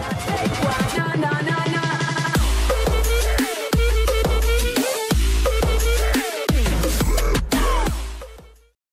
right.